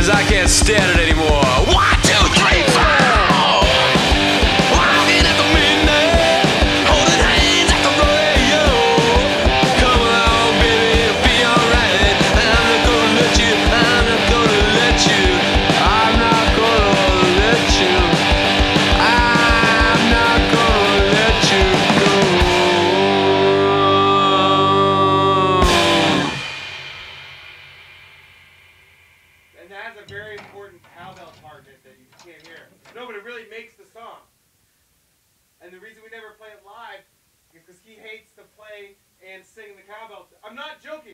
Cause I can't stand it anymore. What? And that has a very important cowbell part that you can't hear. No, but it really makes the song. And the reason we never play it live is because he hates to play and sing the cowbell. I'm not joking.